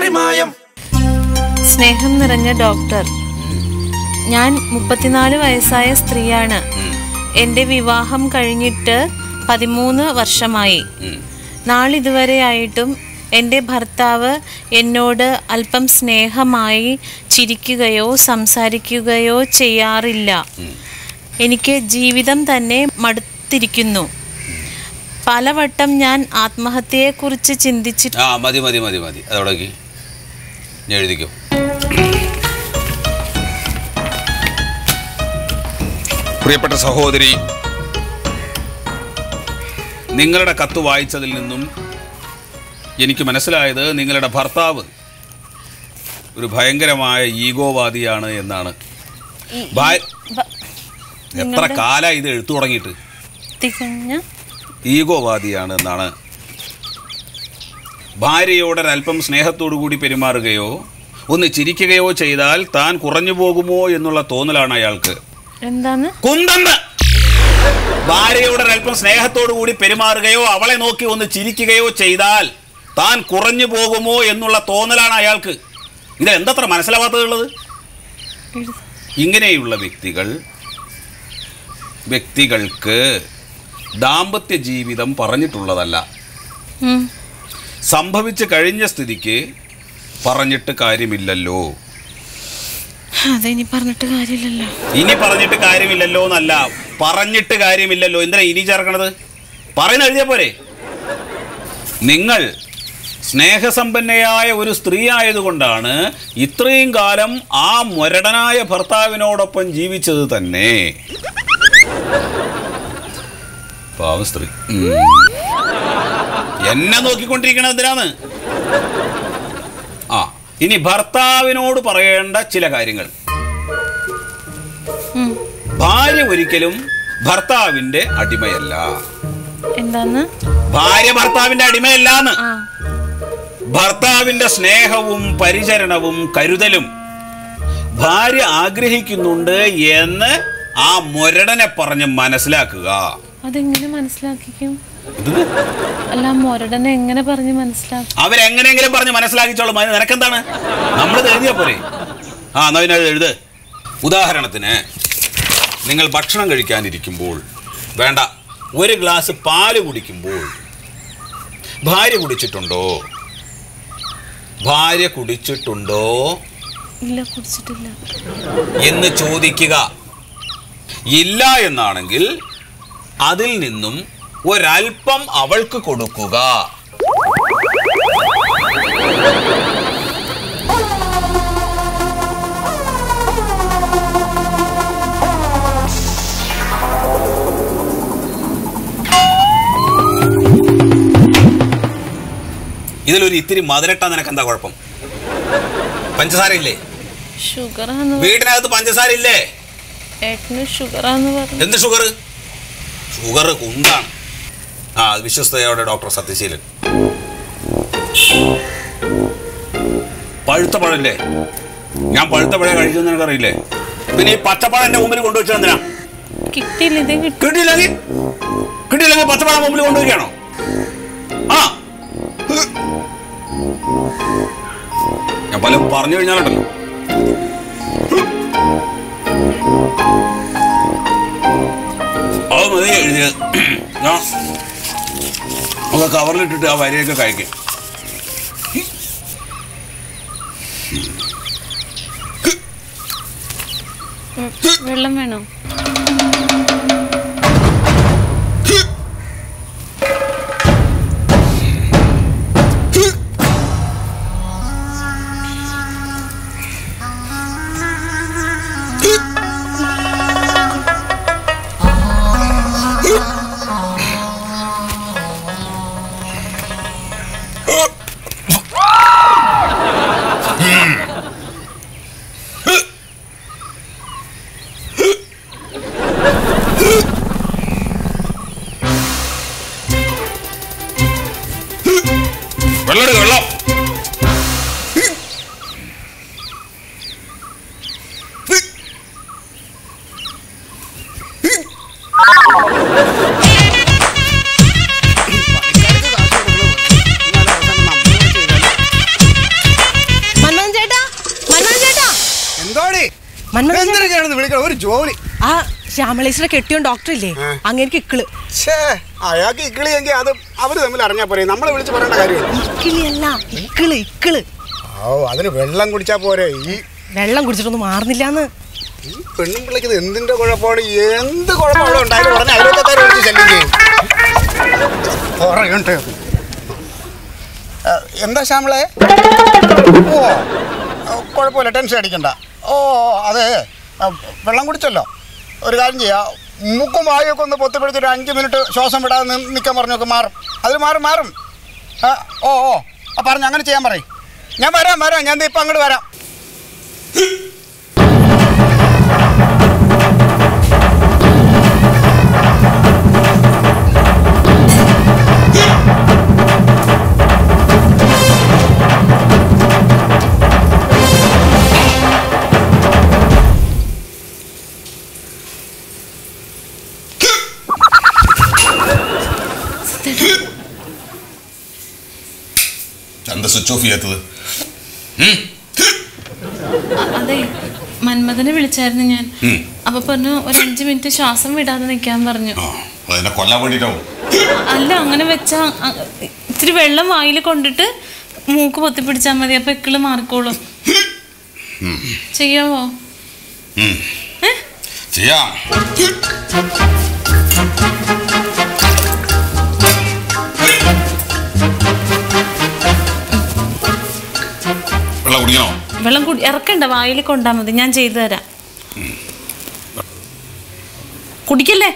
പാറിമായം സ്നേഹം നിറഞ്ഞ ഡോക്ടർ. ഞാൻ മുപ്പത്തിനാല് വയസ്സായ സ്ത്രീയാണ്. എന്റെ വിവാഹം കഴിഞ്ഞിട്ട് പതിമൂന്ന് വർഷമായി. നാളിതുവരെയായിട്ടും എന്റെ ഭർത്താവ് എന്നോട് അല്പം സ്നേഹമായി ചിരിക്കുകയോ സംസാരിക്കുകയോ ചെയ്യാറില്ല. എനിക്ക് ജീവിതം തന്നെ മടുത്തിരിക്കുന്നു. പലവട്ടം ഞാൻ ആത്മഹത്യയെക്കുറിച്ച് ചിന്തിച്ചിട്ട് മതി മതി മതി മതി. ഞാൻ എഴുതിക്കോ. പ്രിയപ്പെട്ട സഹോദരി നിങ്ങളുടെ കത്ത് വായിച്ചതിൽ നിന്നും എനിക്ക് മനസ്സിലായത് നിങ്ങളുടെ ഭർത്താവ് ഒരു ഭയങ്കരമായ ഈഗോവാദിയാണ് എന്നാണ്. എത്ര കാലായി ഇത് എഴുത്തു തുടങ്ങിയിട്ട്? ഈഗോവാദിയാണ് എന്നാണ്. ഭാര്യയോടൊരല്പം സ്നേഹത്തോടു കൂടി പെരുമാറുകയോ ഒന്ന് ചിരിക്കുകയോ ചെയ്താൽ താൻ കുറഞ്ഞു പോകുമോ എന്നുള്ള തോന്നലാണ് അയാൾക്ക്. എന്താന്ന് കുന്തന്ന്! ഭാര്യയോടൊരല്പം സ്നേഹത്തോടു കൂടി പെരുമാറുകയോ അവളെ നോക്കി ഒന്ന് ചിരിക്കുകയോ ചെയ്താൽ താൻ കുറഞ്ഞു പോകുമോ എന്നുള്ള തോന്നലാണ് അയാൾക്ക്. ഇത് എന്തത്ര മനസ്സിലാവാത്തതുള്ളത് ഇങ്ങനെയുള്ള വ്യക്തികൾ വ്യക്തികൾക്ക് ദാമ്പത്യ ജീവിതം പറഞ്ഞിട്ടുള്ളതല്ല. സംഭവിച്ചു കഴിഞ്ഞ സ്ഥിതിക്ക് പറഞ്ഞിട്ട് കാര്യമില്ലല്ലോ. അതിനി പറഞ്ഞിട്ട് കാര്യമില്ലല്ലോ. ഇനി പറഞ്ഞിട്ട് കാര്യമില്ലല്ലോ എന്നല്ല പറഞ്ഞിട്ട് കാര്യമില്ലല്ലോ. എന്തിനാ ഇനി ചേർക്കണത്? പറയുന്ന എഴുതിയ പോരെ. നിങ്ങൾ സ്നേഹസമ്പന്നയായ ഒരു സ്ത്രീ ആയതുകൊണ്ടാണ് ഇത്രയും കാലം ആ മുരടനായ ഭർത്താവിനോടൊപ്പം ജീവിച്ചത് തന്നെ. പാവ സ്ത്രീ. എന്നെ നോക്കിക്കൊണ്ടിരിക്കണത് എന്തിനാണ്? ആ ഇനി ഭർത്താവിനോട് പറയേണ്ട ചില കാര്യങ്ങൾ. ഭാര്യ ഒരിക്കലും ഭർത്താവിന്റെ അടിമയല്ല. എന്താന്ന്? ഭാര്യ ഭർത്താവിന്റെ അടിമയല്ലാന്ന്. ആ. ഭർത്താവിന്റെ സ്നേഹവും പരിചരണവും കരുതലും ഭാര്യ ആഗ്രഹിക്കുന്നുണ്ട് എന്ന് ആ മുരടനെ പറഞ്ഞ് മനസ്സിലാക്കുക. അതെങ്ങനെ മനസ്സിലാക്കിക്കും? അല്ല മൊരടനെ എങ്ങനെ പറഞ്ഞ് മനസ്സിലാക്കും? അവരെങ്ങനെയെങ്കിലും പറഞ്ഞ് മനസ്സിലാക്കിച്ചോളും. അതിന് നിനക്കെന്താണ്? നമ്മൾ എഴുതിയാ പോരെ. ആ എന്നാ പിന്നെ എഴുത്. ഉദാഹരണത്തിന് നിങ്ങൾ ഭക്ഷണം കഴിക്കാനിരിക്കുമ്പോൾ വേണ്ട ഒരു ഗ്ലാസ് പാൽ കുടിക്കുമ്പോൾ ഭാര്യ കുടിച്ചിട്ടുണ്ടോ? ഭാര്യ കുടിച്ചിട്ടുണ്ടോ? ഇല്ല കുടിച്ചിട്ടില്ല. എന്ന് ചോദിക്കുക. ഇല്ല എന്നാണെങ്കിൽ അതിൽ നിന്നും ഒരൽപ്പം അവൾക്ക് കൊടുക്കുക. ഇതിലൊരു ഇത്തിരി മധുരട്ടാ നിനക്ക് എന്താ കുഴപ്പം പഞ്ചസാര ഇല്ലേ വീടിനകത്ത് പഞ്ചസാര ഇല്ലേ എന്ത് ഷുഗർ ഷുഗർ കുന്താണ് ആ വിശ്വസ്തയോടെ ഡോക്ടർ സത്യശീലൻ. പഴുത്ത പഴല്ലേ? ഞാൻ പഴുത്ത പഴം കഴിച്ചു നിനക്കറിയില്ലേ? പിന്നെ ഈ പച്ചപ്പഴം എന്റെ മുമ്പിൽ കൊണ്ടുവച്ചത് എന്തിനാ? കിട്ടിയില്ലെങ്കിൽ കിട്ടിയില്ലെങ്കിൽ പച്ചപ്പഴം മുമ്പിൽ കൊണ്ടുവരികയാണോ? ആ. ഞാൻ പലതും പറഞ്ഞു കഴിഞ്ഞാലുണ്ടല്ലോ. അത് മതി ഞാൻ അത് കവറിലിട്ടിട്ട് ആ വരിയൊക്കെ കഴിക്കും. വെള്ളം വേണോ? ഒരു ജോലി. ആ ശ്യാമളേശ്വര കെട്ടിയോൻ ഡോക്ടർ ഇല്ലേ? അങ്ങനെ ഇക്കിൾ. അയാൾക്ക് ഇക്കിളിയെങ്കിൽ അത് അവർ തമ്മിൽ അറിഞ്ഞാ പോരെ. നമ്മളെ വിളിച്ച് പറയേണ്ട ഇക്കിളിയല്ല ഇക്കിൾ ഇക്കിൾ. ഓ അതിന് വെള്ളം കുടിച്ചാ പോരെ. ഈ വെള്ളം കുടിച്ചിട്ടൊന്നും മാറുന്നില്ലാന്ന്. ഈ പെണ്ണും പിള്ളേക്ക് ഇത് എന്തിന്റെ കുഴപ്പമാണ് എന്ത് കുഴപ്പം അവിടെ ഉണ്ടായാലും ഉടനെ അയൽവക്കക്കാരെ വിളിച്ച് ശല്യം ചെയ്യും. കുറയുണ്ട് എന്താ ശ്യാമളെ? ഓ കുഴപ്പമില്ല ടെൻഷൻ അടിക്കണ്ട. ഓ അതെ. വെള്ളം കുടിച്ചല്ലോ. ഒരു കാര്യം ചെയ്യാം. മൂക്കും വായൊക്കെ ഒന്ന് പൊത്തിപ്പിടിച്ചിട്ട് അഞ്ച് മിനിറ്റ് ശ്വാസം വിടാതെ നിൽക്കാൻ പറഞ്ഞൊക്കെ മാറും. അതിൽ മാറും മാറും. ഓ ഓ. പറഞ്ഞു അങ്ങനെ ചെയ്യാൻ പറയും. ഞാൻ വരാം വരാം. ഞാൻ ഇപ്പം അങ്ങോട്ട് വരാം. സ്വിച്ച് ഓഫ് ചെയ്യാത്തത് അതെ മന്മഥനെ വിളിച്ചായിരുന്നു ഞാൻ. അപ്പൊ പറഞ്ഞു ഒരു അഞ്ചു മിനിറ്റ് ശ്വാസം വിടാതെ നിൽക്കാൻ പറഞ്ഞു. അതിനെ കൊല്ലാൻ അല്ല അങ്ങനെ വെച്ചാ ഇത്തിരി വെള്ളം വായിൽ കൊണ്ടിട്ട് മൂക്ക് പൊത്തിപ്പിടിച്ചാൽ മതി അപ്പൊ എക്കിൾ മാറിക്കോളും. ചെയ്യാവോ? ചെയ്യാം. വെള്ളം കുടി ഇറക്കണ്ട വായിൽ കൊണ്ടാ മതി. ഞാൻ ചെയ്തു തരാം. കുടിക്കല്ലേ?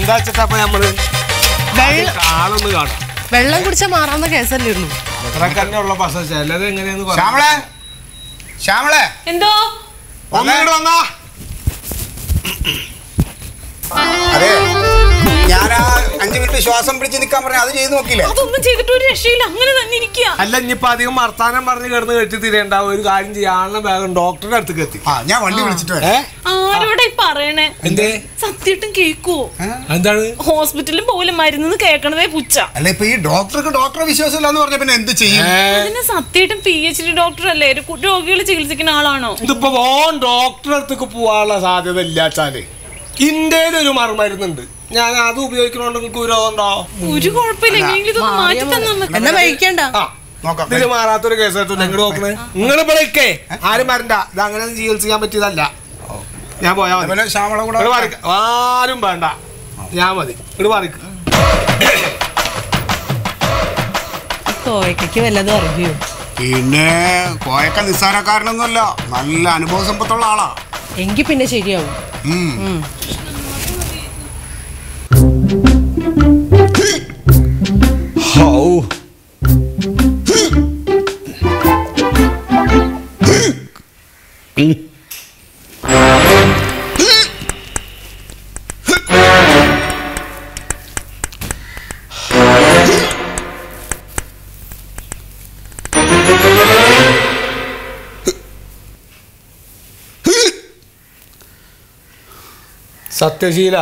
എന്താ വെച്ചിട്ടാ നമ്മൾ? ആളൊന്ന് കാണാം. വെള്ളം കുടിച്ചാ മാറാവുന്ന കേസല്ലേ ഉള്ളൂ അത്ര തന്നെ ഉള്ള പസ ചിലത് എങ്ങനെയാന്ന് ശ്യാമളെ ശ്യാമളെ. എന്തോ? ഒന്നിങ്ങോട്ട് വന്നാ. ഞാൻ ആ അഞ്ച് മിനിറ്റ് ശ്വാസം പിടിച്ച് നിൽക്കാൻ പറഞ്ഞ അത് ചെയ്ത് നോക്കിയില്ല? അതൊന്നും ചെയ്തിട്ട് ഒരു രക്ഷയില്ല. അങ്ങനെ തന്നെ ഇരിക്കുക അല്ല ഇനിയിപ്പോ അധികം വർത്താനം പറഞ്ഞ് കിടന്ന് കെട്ടി തിരേണ്ട ഒരു കാര്യം ചെയ്യാനുള്ള വേഗം ഡോക്ടറുടെ അടുത്തേക്ക് എത്തി. ആ ഞാൻ വണ്ടി വിളിച്ചിട്ട് വരാം. ആരോടെ പറയണേ? എന്തേ? സത്യമായിട്ടും കേക്കോ? എന്താണ്? ഹോസ്പിറ്റലിൽ പോലും മരുന്ന് കേൾക്കണതേ പുച്ച അല്ല ഇപ്പൊ ഈ ഡോക്ടർക്ക് ഡോക്ടറെ വിശ്വാസമില്ല എന്ന് പറഞ്ഞ പിന്നെ എന്ത് ചെയ്യും? അതിന് സത്യമായിട്ടും പി എച്ച് ഡി ഡോക്ടർ അല്ലേ ഒരു രോഗികളെ ചികിത്സിക്കുന്ന ആളാണോ? ഇതിപ്പോ ഓൺ ഡോക്ടറെ അടുത്തേക്ക് പോവാനുള്ള സാധ്യത ഇല്ലാച്ചാൽ. ഇന്ത്യയിൽ ഒരു മറുമരുന്നുണ്ട്. ഞാൻ അത് ഉപയോഗിക്കണോണ്ട് നിങ്ങൾക്ക് വിരോധമുണ്ടോ ഒരു കുഴപ്പമില്ല. ഇതിൽ മാറാത്തൊരു കേസ് എടുത്തു എങ്ങോട്ട് നോക്കണേ? നിങ്ങൾ ഇവിടെ ഇക്കേ ആരും വരണ്ട. ഇത് അങ്ങനെ ചികിത്സിക്കാൻ പറ്റിയതല്ല. ഞാൻ പോയാ മതി. ആരും വേണ്ട. ഞാൻ മതി. ഇത് മാറിക്ക് കോയക്കയ്ക്ക് വല്ലതും അറിയോ? പിന്നെ കോയക്ക നിസ്സാരക്കാരനൊന്നുമല്ല. നല്ല അനുഭവ സമ്പത്തുള്ള ആളാ. എങ്കിൽ പിന്നെ ശരിയാവും. Mm. mm. Mm. Mm. Sathyasheela.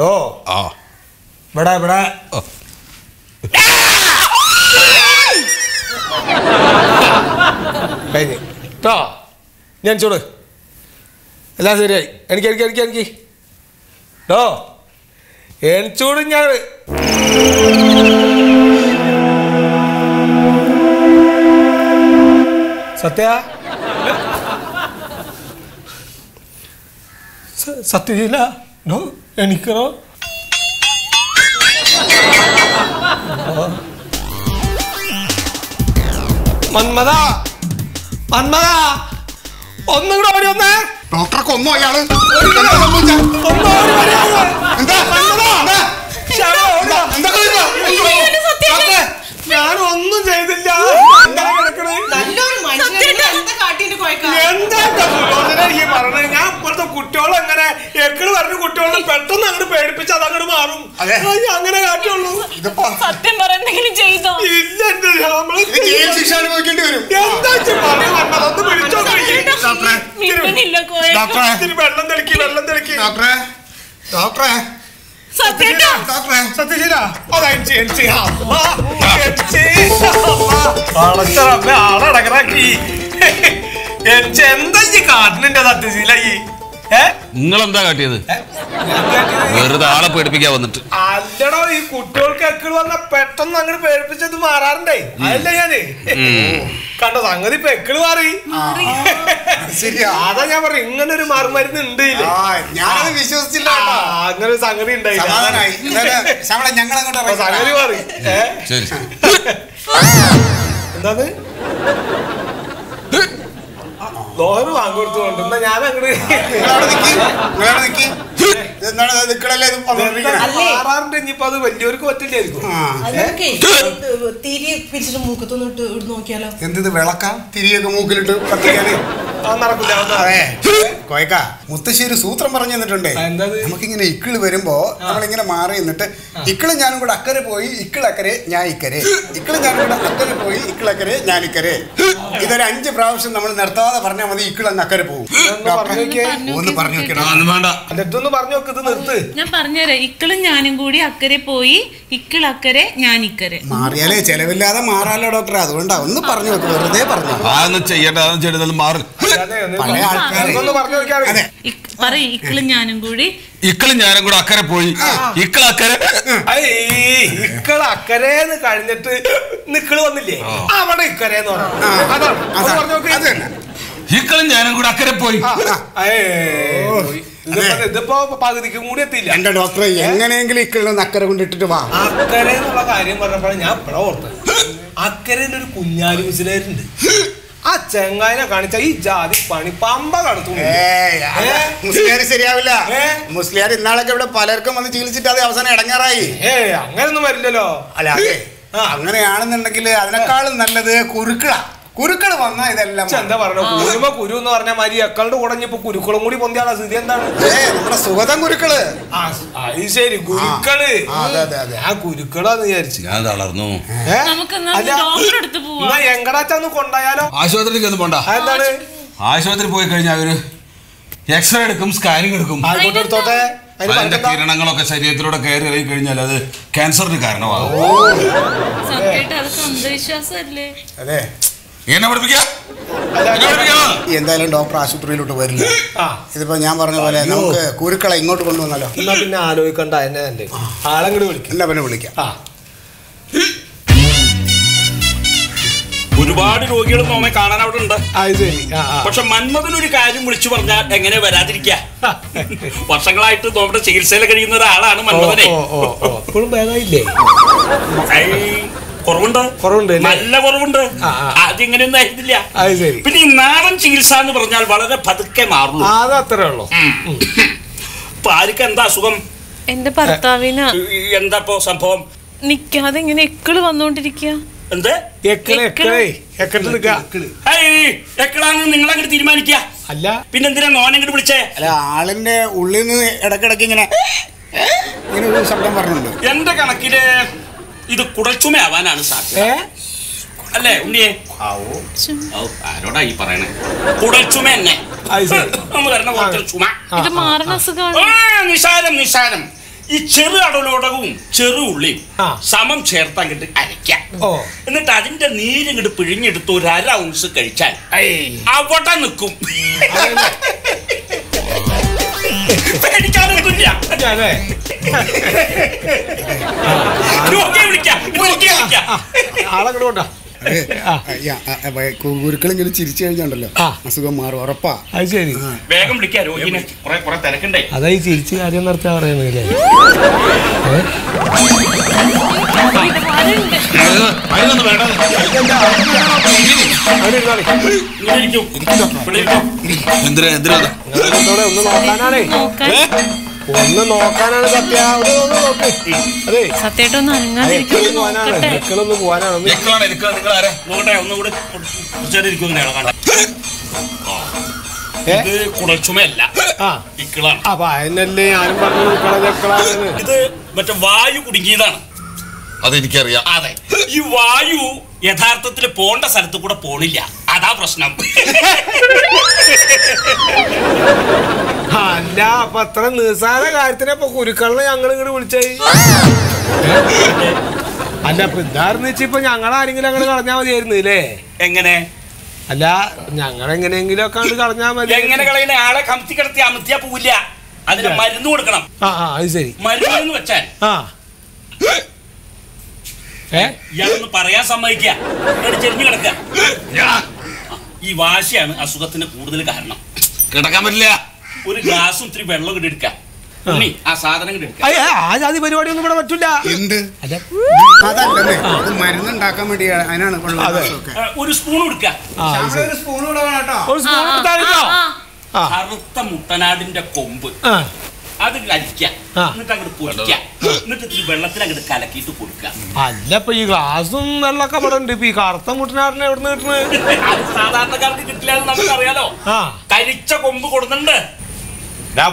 ഓ. ആ. ഇവിടെ ഇവിടെ. കഴിഞ്ഞ്. കേട്ടോ ഞാൻ ചൂട്. എല്ലാം ശരിയായി. എനിക്ക് എനിക്ക് എനിക്ക് എനിക്ക്. കേട്ടോ എണിച്ചൂടും ഞാൻ. സത്യ? സത്യശീല എനിക്കറോ? മന്മത മന്മത ഒന്നും കൂടെ ഓടി ഒന്ന്. ഡോക്ടറെ കൊന്നു അയാൾ. ഞാനൊന്നും ചെയ്തില്ല. നല്ലൊരു മനുഷ്യനെ എന്താ സുലോചന ഈ പറഞ്ഞത്? ഞാൻ ഇപ്പോഴത്തെ കുട്ടികൾ അങ്ങനെ എക്കൾ പറഞ്ഞ കുട്ടികളെ പെട്ടെന്ന് അങ്ങോട്ട് പേടിപ്പിച്ച് അത് അങ്ങോട്ട് മാറും. അങ്ങനെ ഇതിപ്പോ സത്യം പറ എന്തെങ്കിലും ചെയ്തോ? ഇല്ല എന്റെ നമ്മൾ ഇത് ജയിൽ ശിക്ഷ അനുഭവിക്കേണ്ടി വരും. എന്താ ഡോക്ടറെ. ഇത്തിരി വെള്ളം തെളിക്കി വെള്ളം തെളിക്കി. ഡോക്ടറെ. ഡോക്ടറെ. സത്യശീല എന്താ ഈ കാട്ടിന്റെ സത്യശീല ഈ? എന്താ കാട്ടിയത്? വെറുതെ ആളെ പേടിപ്പിക്കാൻ വന്നിട്ട്. അല്ലടോ ഈ കുട്ടികൾക്ക് എക്കിൾ വന്ന പെട്ടെന്ന് അങ്ങോട്ട് പേടിപ്പിച്ചത് മാറാറുണ്ടേ? അതല്ല ഞാൻ? കണ്ടോ സംഗതി ഇപ്പൊ എക്കിൾ മാറി. ശരിയാ. അതാ ഞാൻ പറഞ്ഞു ഇങ്ങനെ ഒരു മറുമരുന്ന് ഉണ്ട് ആ ഞാനത് വിശ്വസിച്ചില്ല അങ്ങനെ ഒരു സംഗതി അപ്പൊ സംഗതി മാറി. ഏ? ശരി ശരി എന്താത് ലോഹറ് വാങ്ങിക്കൊടുത്തുകൊണ്ട് എന്നാ ഞാൻ അങ്ങോട്ട് നിങ്ങളവിടെ നിക്കി നിങ്ങളവിടെ നിക്കി എന്താണ് വാങ്ങിക്കൊടുത്തു ഇത് പറഞ്ഞോണ്ടിരിക്കണേ മാറാറുണ്ട് ഇനിയിപ്പോ അത് വലിയവർക്ക് പറ്റില്ലായിരിക്കും. തിരി മൂക്കത്തൊന്നിട്ട് നോക്കിയാലോ? എന്ത് വിളക്ക? തിരിയൊക്കെ മൂക്കിലിട്ട് നടക്കില്ല കോയക്ക മുത്തശ്ശി ഒരു സൂത്രം പറഞ്ഞു തന്നിട്ടുണ്ടേ? നമുക്കിങ്ങനെ ഇക്കിൾ വരുമ്പോ നമ്മളിങ്ങനെ മാറി നിന്നിട്ട് ഇക്കിൾ ഞാനും കൂടെ അക്കരെ പോയി ഇക്കിളക്കരെ ഞാൻ ഇക്കരെ. ഇക്കിൾ ഞാനും കൂടെ അക്കരെ പോയി ഇക്കിളക്കരെ ഞാൻ ഇക്കരെ. ഇതൊരു അഞ്ച് പ്രാവശ്യം നമ്മൾ നിർത്താതെ പറഞ്ഞാൽ മതി ഇക്കിളങ്ങ് അക്കരെ പോകും. ഒന്ന് പറഞ്ഞു. ഒന്ന് നോക്ക് നിർത്ത്. ഞാൻ പറഞ്ഞുതരാം. ഇക്കിളും ഞാനും കൂടി അക്കരെ പോയി ഇക്കിളക്കരെ ഞാൻ ഇക്കരെ. മാറിയാലേ ചെലവില്ലാതെ മാറാലോ ഡോക്ടർ അതുകൊണ്ടാ ഒന്ന് പറഞ്ഞു നോക്ക് വെറുതെ പറഞ്ഞു അതൊന്നും ചെയ്യട്ടെ അതൊന്നും ചെയ്യരുത് മാറി. പല ആൾക്കാരെ പറയും ഇക്കിളും ഞാനും കൂടി. ഇക്കളും ഞാനും കൂടെ അക്കരെ പോയി. ഇക്കൾ അക്കരെ. ഇക്കള അക്കരേന്ന് കഴിഞ്ഞിട്ട് നിക്കൾ വന്നില്ലേ? അവിടെ ഇക്കരേന്ന് പറഞ്ഞു. തന്നെ. ഇക്കളും ഞാനും കൂടെ അക്കരെ പോയി. ഇതിപ്പോ- പകുതിക്കും കൂടി എത്തിയില്ല. എന്റെ ഡോക്ടറെ എങ്ങനെയെങ്കിലും ഇക്കിളൊന്ന് അക്കരെ കൊണ്ടിട്ടിട്ട് വാ. അക്കരെ എന്നുള്ള കാര്യം പറഞ്ഞപ്പോഴാണ് ഞാൻ ഇപ്പഴ ഓർത്തത്. അക്കരെ ഒരു കുഞ്ഞാലി മുസ്ലേരുണ്ട് ആ ചെങ്ങായിനെ കാണിച്ച ഈ ജാതി പണി പമ്പ കടത്തു? മുസ്ലിയാർ ശരിയാവില്ല. മുസ്ലിയാർ ഇന്നാളൊക്കെ ഇവിടെ പലർക്കും വന്ന് ചികിത്സിച്ചിട്ട് അത് അവസാനം ഇടങ്ങാറായി. ഏ അങ്ങനൊന്നും വരില്ലല്ലോ. അല്ല അങ്ങനെയാണെന്നുണ്ടെങ്കിൽ അതിനേക്കാളും നല്ലത് കുരുക്കള. കുരുക്കൾ വന്നാ ഇതെല്ലാം എന്താ പറയണ കുരുമ കുരു എന്ന് പറഞ്ഞ മാതിരി അക്കളുടെ കൂടെ ഇപ്പൊ കുരുക്കളും കൂടി പൊന്തിയാളാ സ്ഥിതി. എന്താണ്? നമ്മുടെ സുഗതം കുരുക്കൾ. ആ അത് ശരി. കുരുക്കൾ. ആ, അതെ, അതെ, അതെ. ആ കുരുക്കളാന്ന് വിചാരിച്ചു. ഞാൻ തളർന്നു. എന്നാ അല്ല, ഡോക്ടറെ അടുത്ത് പോവാം. എന്നാ എങ്കടാച്ചാന്ന് കൊണ്ടായാലോ? ആശുപത്രിക്ക് ഒന്ന് പോണ്ട. എന്താണ്? ആശുപത്രി പോയി കഴിഞ്ഞാൽ അവർ എക്സ്റേ എടുക്കും സ്കാനിങ് എടുക്കും. ആയിക്കോട്ടെ എടുത്തോട്ടെ? അതിന് അതിന്റെ? കിരണങ്ങളൊക്കെ ശരീരത്തിലൂടെ കയറി ഇറങ്ങി കഴിഞ്ഞാൽ അത് ക്യാൻസറിന് കാരണമാകും. അതെ. എന്നെ പഠിപ്പിക്കാം. എന്തായാലും ഡോക്ടർ ആശുപത്രിയിലോട്ട് വരില്ല. ഇതിപ്പോ ഞാൻ പറഞ്ഞ പോലെ നമുക്ക് കുരുക്കളെ ഇങ്ങോട്ട് കൊണ്ടുവന്നല്ലോ എന്നാ പിന്നെ ആലോചിക്കണ്ട എന്നെ തന്നെ. ആളെങ്ങോട്ട് വിളിക്കും. എന്നാ പിന്നെ വിളിക്കാം. ആ. ഒരുപാട് രോഗികൾ നോമെ കാണാൻ അവിടെ ഉണ്ട്. പക്ഷെ മന്മഥൻ ഒരു കാര്യം വിളിച്ചു പറഞ്ഞാൽ എങ്ങനെ വരാതിരിക്ക? വർഷങ്ങളായിട്ട് നമ്മുടെ ചികിത്സയിൽ കഴിയുന്ന ഒരാളാണ് മന്മതനെ മന്മഥനെ ഇപ്പോഴും ഭേദമായില്ലേ കുറവുണ്ട്. കുറവുണ്ട്? നല്ല കുറവുണ്ട്. അതിങ്ങനെയൊന്നും ആയിരുന്നില്ല. പിന്നെ ഈ നാടൻ ചികിത്സ എന്ന് പറഞ്ഞാൽ വളരെ പതുക്കെ മാറും അത് അത്രേ ഉള്ളൂ. അപ്പൊ ആർക്ക് എന്താ അസുഖം? എന്റെ ഭർത്താവിന്. എന്താ ഇപ്പൊ സംഭവം? നിക്കാതെ ഇങ്ങനെ എക്കിൾ വന്നോണ്ടിരിക്കുക എന്ത്? എക്കളെ എക്കളെ. എക്കട്ട് നിൽക്ക. ഏയ്, എക്കളാന്ന് നിങ്ങൾ അങ്ങോട്ട് തീരുമാനിക്കുക അല്ല. പിന്നെന്തിനാ നോനങ്ങോട്ട് വിളിച്ചേ? അല്ല ആളിന്റെ ഉള്ളിൽ നിന്ന് ഇടക്കിടക്ക് ഇങ്ങനെ ഇങ്ങനെ ഒരു ശബ്ദം പറഞ്ഞിട്ടുണ്ട് എന്റെ കണക്കിൽ ഇത് കുടൽച്ചുമയാവാനാണ് സാധ്യത. അല്ലേ ഉണ്ണിയെ? ആരോടാ ഈ പറയണേ? കുടൽച്ചുമ തന്നെ. നമ്മൾ വരണ പോലത്തെ ചുമ. ഇത് മാറുന്ന അസുഖമാണ് ആ, നിസാരം നിസാരം ഈ ചെറു അടലോടകവും ചെറു ഉള്ളിയും സമം ചേർത്ത് അങ്ങോട്ട് അരയ്ക്കാം. എന്നിട്ട് അതിന്റെ നീര് ഇങ്ങോട്ട് പിഴിഞ്ഞെടുത്ത് ഒരു അര ഔൺസ് കഴിച്ചാൽ അവിടെ നിൽക്കും. പേടിക്കാനൊന്നുമില്ല. അല്ലേ രോഗിയെ വിളിക്കാം രോഗിയെ വിളിക്കാം. ആളെങ്ങോട്ട് കൊണ്ടാ. കുരുക്കളിങ്ങനെ ചിരിച്ചു കഴിഞ്ഞുണ്ടല്ലോ. ആ. അസുഖം മാറും ഉറപ്പാ. അത് ശരി. വേഗം വിളിക്കാം രോഗിനെ. കുറെ അതായി ചിരിച്ച് കാര്യം നടത്താൻ പറയുന്നില്ലേ എന്തിനാ എന്തിനാ? ഒന്ന് നോക്കാനാണേ നോക്കാനാണ് സത്യ അതെ സത്യമായിട്ടൊന്നും അനങ്ങാതിരിക്കുന്നു പോവാനാണ് അപ്പൊ അതിനല്ലേ ഞാനും പറഞ്ഞു എക്കളാണെന്ന് ഇത് മറ്റേ വായു കുടുങ്ങിയതാണ് അതെനിക്കറിയാം. അതെ. ഈ വായു യഥാർത്ഥത്തിൽ പോണ്ട സ്ഥലത്ത് കൂടെ പോണില്ല. അതാ പ്രശ്നം. അല്ല അപ്പൊ അത്ര നിസ്സാര കാര്യത്തിനെ ഇപ്പൊ കുരുക്കളിനെ ഞങ്ങൾ ഇങ്ങോട്ട് വിളിച്ചായി. അല്ല അപ്പൊ ഇതായിരുന്നു വെച്ചാ ഇപ്പൊ ഞങ്ങൾ ആരെങ്കിലും അങ്ങോട്ട് കളഞ്ഞാ മതിയായിരുന്നു അല്ലേ എങ്ങനെ? അല്ല ഞങ്ങൾ എങ്ങനെയെങ്കിലും ഒക്കെ അങ്ങോട്ട് കളഞ്ഞാ മതി. എങ്ങനെ കളയുന്ന ആളെ കമത്തി കിടത്തി അമത്തിയാ പോവില്ല. അതിന് മരുന്ന് കൊടുക്കണം. ആ ആ അത് ശരി. മരുന്ന് വെച്ചാൽ ആ. ഇയാളൊന്ന് പറയാൻ സമ്മതിക്കുക. കിടക്കുക. ഈ വാശിയാണ് അസുഖത്തിന് കൂടുതൽ കാരണം. കിടക്കാൻ പറ്റില്ല. ഒരു ഗ്ലാസും ഇത്തിരി വെള്ളം കൂടി എടുക്കാം ആ സാധനം എടുക്കാം പരിപാടി ഒന്നും ഇവിടെ പറ്റില്ല മരുന്നുണ്ടാക്കാൻ വേണ്ടി അതിനാണ്. ഒരു സ്പൂൺ? ആ. കറുത്ത മുട്ടനാടിന്റെ കൊമ്പ്. ആ. അത് കഴിക്കുക ആ. എന്നിട്ട് അങ്ങോട്ട് പൊരിക്കുക എന്നിട്ട് ഇത്തിരി വെള്ളത്തിൽ അങ്ങോട്ട് കലക്കിയിട്ട് കൊടുക്കുക. അല്ല ഇപ്പൊ ഈ ഗ്ലാസും വെള്ളമൊക്കെ ഇവിടെ ഉണ്ട്. ഇപ്പൊ ഈ കറുത്ത മുട്ടനാടിനെ എവിടെ നിന്ന് കിട്ടുന്നത് സാധാരണക്കാർക്ക് കിട്ടില്ല എന്ന് നമുക്കറിയാലോ കരിച്ച കൊമ്പ് കൊടുക്കുന്നുണ്ട് ഞാൻ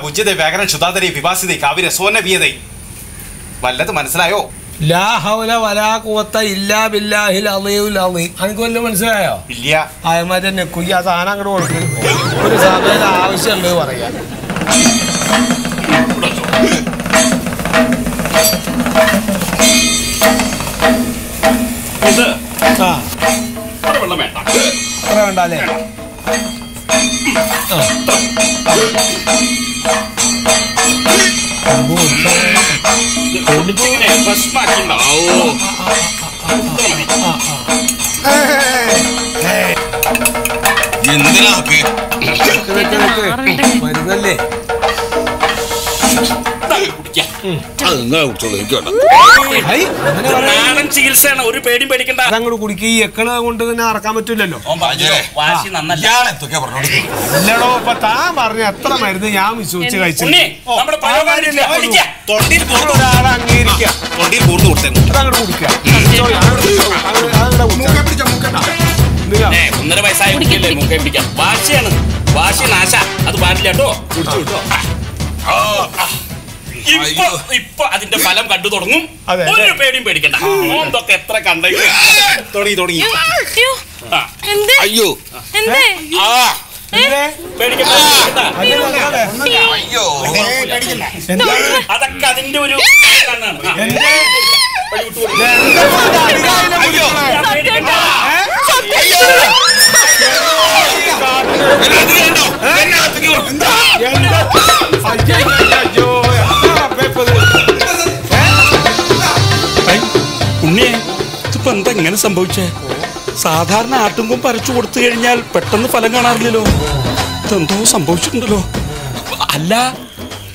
വിവാസിതേ കാവിര വല്ലത് മനസ്സിലായോ? ലാ ഹൗല വലാ ഇല്ലാ ബില്ലാഹിൽ അളിയുൽ അളീം അനക്ക് വല്ലതും മനസ്സിലായോ? ഇല്ല. ആയമാര് തന്നെ കുയ്യ സാധനം അങ്ങോട്ട് കൊടുക്കും. ഒരു സാധനം ആവശ്യമുണ്ട് പറയാ ഇത് ആ ഇവിടെ വെള്ളം വേണ്ട അത്ര വേണ്ട അല്ലേ ഭസ്മാക്കിണ്ടാവും. എന്തിനാ മരുന്നല്ലേ നാടൻ ചികിത്സയാണ്. ഒരു പേടിയും പേടിക്കണ്ട. അതങ്ങോട്ട് കുടിക്കുക ഈ എക്കണ കൊണ്ട് തന്നെ നടക്കാൻ പറ്റൂലല്ലോ വാശി നന്നല്ല. അല്ലടോ ഇപ്പൊ താൻ പറഞ്ഞ എത്ര മരുന്ന് ഞാൻ വിശ്വസിച്ച് കഴിച്ചു ഉണ്ണി നമ്മുടെ പഴകാരില്ല കുടിക്കുക തൊണ്ടിയിൽ കൂർന്ന് ഒരാളെ അംഗീകരിക്കുക തൊണ്ടിയിൽ കൊടുത്തേന്നു അതങ്ങോട്ട് കുടിക്കുക. മൂക്കെ പിടിച്ചോ മൂക്കെ പിടിച്ചോ. ഏ, ഒന്നര വയസ്സായ കുട്ടിയല്ലേ മുഖേ പിടിക്കാം വാശിയാണ്. വാശി നാശ. അത് പാടില്ല കേട്ടോ. കുടിച്ചു കേട്ടോ അയ്യോ. ഇപ്പൊ അതിന്റെ ഫലം കണ്ടു തുടങ്ങും. ഒരു പേടിയും പേടിക്കണ്ട. ഓന്തൊക്കെ എത്ര കണ്ടെങ്കിൽ തുടങ്ങി തുടങ്ങി. അയ്യോ ആ, എന്തേ? അയ്യോ. എന്തേ? ആ. പേടിക്കണ്ട പേടിക്കണ്ട. അയ്യോ. ഏയ്, പേടിക്കണ്ട. അതൊക്കെ അതിന്റെ ഒരു. അയ്യോ. ഇതിപ്പോ എന്താ ഇങ്ങനെ സംഭവിച്ചേ? സാധാരണ ആട്ടുംകും പരച്ചു കൊടുത്തു കഴിഞ്ഞാൽ പെട്ടെന്ന് ഫലം കാണാറില്ലല്ലോ. ഇതെന്തോ സംഭവിച്ചിട്ടുണ്ടല്ലോ. അല്ല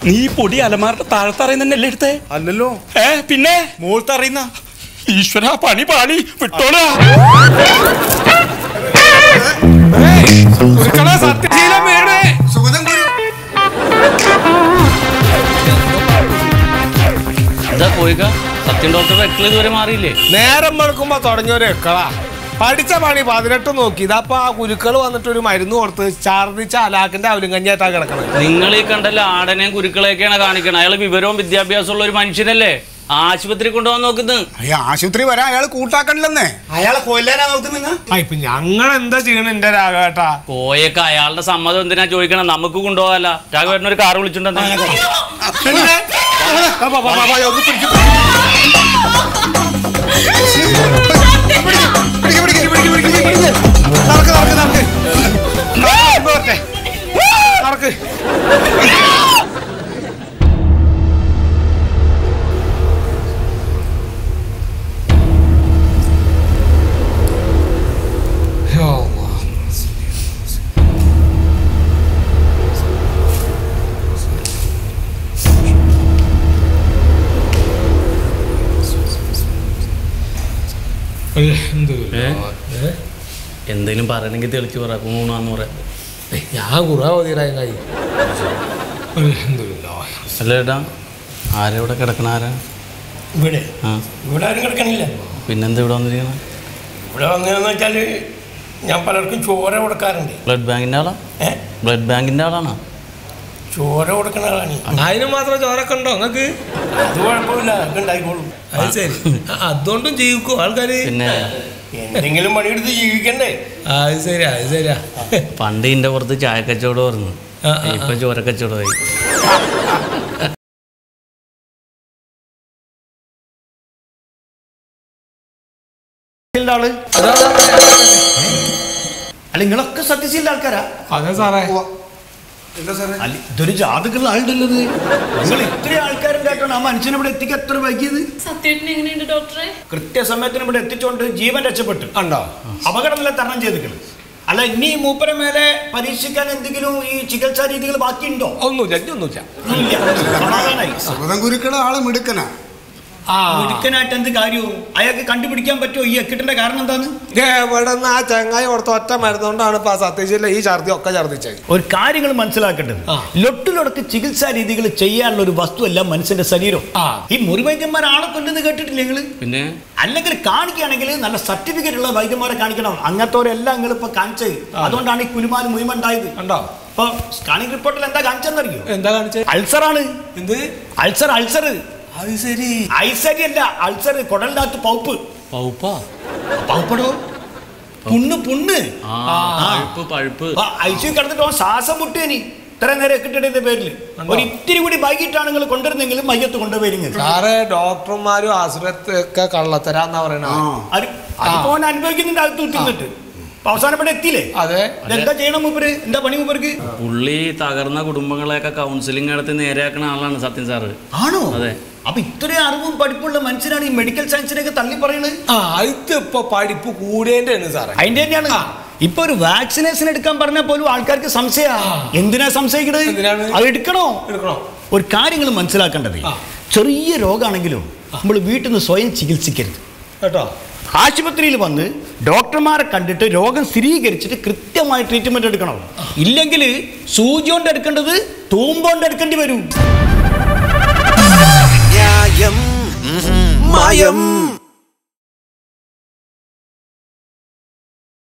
നീ ഈ പൊടി അലമാരുടെ അല്ലേ എടുത്തേ? അല്ലല്ലോ. ഏ പിന്നെ? മോൾത്തറിയുന്ന ഈശ്വര പണി പാളി വിട്ടോളാ. സത്യശീലം വീണേ. സുഗതം ഗുരു എന്താ പോയിക്ക? സത്യം ഡോക്ടർ വെക്കൽ ഇതുവരെ മാറിയില്ലേ? നേരം വെളുക്കുമ്പോ തുടങ്ങിയൊരു എക്കളാ പഠിച്ച പണി പതിനെട്ട് നോക്കി. ഇതപ്പൊ ആ കുരുക്കൾ വന്നിട്ട് ഒരു മരുന്ന് കൊടുത്ത് ഛർദിച്ച അലാക്കിന്റെ അവലും കഞ്ഞായിട്ടാ കിടക്കണത്. നിങ്ങൾ ഈ കണ്ടല്ല ആടനെയും കുരുക്കളെയൊക്കെയാണ് കാണിക്കണം. അയാൾ വിവരവും വിദ്യാഭ്യാസം ഉള്ള ഒരു മനുഷ്യനല്ലേ? ആശുപത്രി കൊണ്ടുപോകാൻ നോക്കുന്നു അയ്യ ആശുപത്രി വരാൻ അയാൾ കൂട്ടാക്കണില്ലെന്നേ. അയാളെ കൊല്ലാനാ നോക്കുന്നത് ആ ഇപ്പൊ ഞങ്ങൾ എന്താ ചെയ്യണ എന്റെ രാഘവേട്ടാ പോയേക്ക അയാളുടെ സമ്മതം എന്തിനാ ചോദിക്കണം? നമുക്ക് കൊണ്ടുപോകാല്ല രാഘവേട്ടൻ ഒരു കാർ വിളിച്ചിട്ടുണ്ടെന്ന് നടക്ക് നടക്ക് നടക്ക് നടക്ക്, എന്തേലും പറയണമെങ്കിൽ തെളിച്ച് പറ മൂന്നാന്ന് പറയാം. ഞാൻ കുറേ അല്ല ഏട്ടാ ആരാ ഇവിടെ കിടക്കണ ആരാ? ഇവിടെ. ആ. ഇവിടെ ആരും കിടക്കണില്ല. പിന്നെന്താ ഇവിടെ വന്നിരിക്കണ? ഇവിടെ വന്നതെന്ന് വെച്ചാൽ ഞാൻ പലർക്കും ചോര കൊടുക്കാറുണ്ട്. ബ്ലഡ് ബാങ്കിന്റെ ആളാ? ബ്ലഡ് ബാങ്കിന്റെ ആളാണോ? ചോര കൊടുക്കുന്ന ആളാണ്. അതിന് മാത്രം ചോരൊക്കെ ഉണ്ടോ നിങ്ങക്ക് അത് കുഴപ്പമില്ല അത് ഉണ്ടായിക്കോളും. അത് ശരി. അതുകൊണ്ടും ജീവിക്കും ആൾക്കാര്. പിന്നെ? എന്തെങ്കിലും പണിയെടുത്ത് ജീവിക്കണ്ടേ? അത് ശരി അത് ശരിയാ. പണ്ട് ഇന്റെ പുറത്ത് ചായ പറഞ്ഞു ഇപ്പൊ ചോര കച്ചവടമായി ആൾ. അല്ല നിങ്ങളൊക്കെ സത്യശീല ആൾക്കാരാ? അതെ സാറേ. ഇതൊരു ജാതകമുള്ള ആളുണ്ടല്ലത് നിങ്ങൾ ഇത്രയും ആൾക്കാരുണ്ടായിട്ടാണ് ആ മനുഷ്യനെ ഇവിടെ എത്തിക്ക എത്ര വൈകിയത്? സത്യേട്ടൻ എങ്ങനെയുണ്ട് ഡോക്ടറെ? കൃത്യസമയത്തിന് ഇവിടെ എത്തിച്ചോണ്ട് ജീവൻ രക്ഷപ്പെട്ടു. ഉണ്ടോ അപകടമല്ല തരണം ചെയ്തിട്ടുണ്ട് അല്ല ഇനി മൂപ്പരെ മേലെ പരീക്ഷിക്കാൻ എന്തെങ്കിലും ഈ ചികിത്സാ രീതികൾ ബാക്കിയുണ്ടോ? ഒന്നുമില്ല ഒന്നും ഇല്ല. സമാധാനായി. സുഗതം ഗുരുക്കളെ ആളെ മിടുക്കനാ. മിടുക്കനായിട്ട് എന്ത് കാര്യവും? അയാൾക്ക് കണ്ടുപിടിക്കാൻ പറ്റുമോ? ഈ എക്കിട്ടിന്റെ കാരണം എന്താണ്? എവിടെ നിന്ന് ആ ചങ്ങായി കൊടുത്ത ഒറ്റ മരുന്നുകൊണ്ടാണ് ഇപ്പൊ ഈ ഛർദി ഒക്കെ ഛർദിച്ചത്. ഒരു കാര്യങ്ങൾ മനസ്സിലാക്കേണ്ടത്. ലൊട്ടിലൊടക്ക് ചികിത്സാ രീതികൾ ചെയ്യാനുള്ള ഒരു വസ്തുവല്ല മനുഷ്യന്റെ ശരീരം. ഈ മുറിവൈദ്യന്മാർ ആളെ കൊല്ലുന്നത് കേട്ടിട്ടില്ല നിങ്ങൾ? പിന്നെ? അല്ലെങ്കിൽ കാണിക്കുകയാണെങ്കിൽ നല്ല സർട്ടിഫിക്കറ്റ് ഉള്ള വൈദ്യന്മാരെ കാണിക്കണം. അങ്ങനത്തോരെല്ലാം നിങ്ങൾ ഇപ്പൊ കാണിച്ചത് അതുകൊണ്ടാണ് ഈ കുലുമാൽ മുഴുവൻ കണ്ടോ? ഉണ്ടോ ഇപ്പൊ സ്കാനിംഗ് റിപ്പോർട്ടിൽ എന്താ കാണിച്ചെന്നറിയോ എന്താ കാണിച്ചത് അൾസറാണ്. എന്ത്? Ulcer ulcer. അത് ശരി. ഐസരി അല്ല അൾസർ കുടലിനകത്ത് പൗപ്പ്. പൗപ്പാ? പൗപ്പടോ? പുണ്ണ് പുണ്ണ്. ആ പഴുപ്പ് പഴുപ്പ്. ഐ സി കിടന്നിട്ട് ഓൻ ശ്വാസം മുട്ടേനി. ഇത്ര നേരം കിട്ടിയതിന്റെ പേരിൽ ഒരു ഇത്തിരി കൂടി വൈകിട്ടാണ് നിങ്ങൾ കൊണ്ടുവരുന്നെങ്കിലും മയ്യത്ത് കൊണ്ടുവരുന്നത് സാറേ ഡോക്ടർമാരും ആശുപത്രിയൊക്കെ കള്ളത്തരാന്നാ പറയണ അതിപ്പോ ഓൻ അനുഭവിക്കുന്നുണ്ട് അവസാനം ഇവിടെ എത്തിയില്ലേ? അതെ. എന്താ ചെയ്യണം മൂപ്പര്? എന്താ പണി മൂപ്പർക്ക്? പുള്ളി തകർന്ന കുടുംബങ്ങളെയൊക്കെ കൗൺസിലിംഗ് നടത്തി നേരെയാക്കണ ആളാണ് സത്യൻ സാറ്. ആണോ? അതെ. അപ്പൊ ഇത്രയും അറിവും പഠിപ്പുള്ള മനുഷ്യനാണ് ഈ മെഡിക്കൽ സയൻസിനെയൊക്കെ തള്ളി പറയുന്നത് ആ ഇതിപ്പോ പഠിപ്പ് കൂടേന്റെ ആണ് സാറേ. അതിന്റെ തന്നെയാണ്. ഇപ്പൊ ഒരു വാക്സിനേഷൻ എടുക്കാൻ പറഞ്ഞാൽ പോലും ആൾക്കാർക്ക് സംശയ. എന്തിനാ സംശയിക്കണത് എന്തിനാണ്? അത് എടുക്കണോ? എടുക്കണോ? ഒരു കാര്യങ്ങൾ മനസ്സിലാക്കേണ്ടത്. ചെറിയ രോഗമാണെങ്കിലും നമ്മൾ വീട്ടിൽ നിന്ന് സ്വയം ചികിത്സിക്കരുത്. കേട്ടോ? ആശുപത്രിയിൽ വന്ന് ഡോക്ടർമാരെ കണ്ടിട്ട് രോഗം സ്ഥിരീകരിച്ചിട്ട് കൃത്യമായി ട്രീറ്റ്മെന്റ് എടുക്കണം? ഇല്ലെങ്കിൽ സൂചി കൊണ്ട് എടുക്കേണ്ടത് തൂമ്പോണ്ട് എടുക്കേണ്ടി വരും. న్యాయం. మాయం.